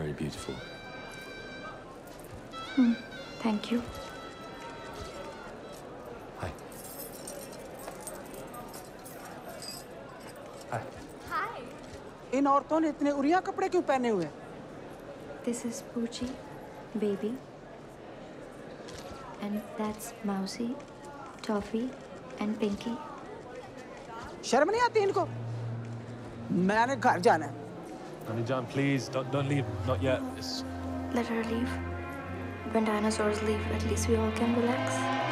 very beautiful. Hmm. Thank you. Hi. Hi. Hi. इन औरतों ने इतने उरिया कपड़े क्यों पहने हुए this is Puchi baby and that's Mausi Toffee and Pinky शर्म नहीं आती इनको मैंने घर जाना है Honey John, please don't don't leave. Not yet. It's Let her leave. When dinosaurs leave, at least we all can relax.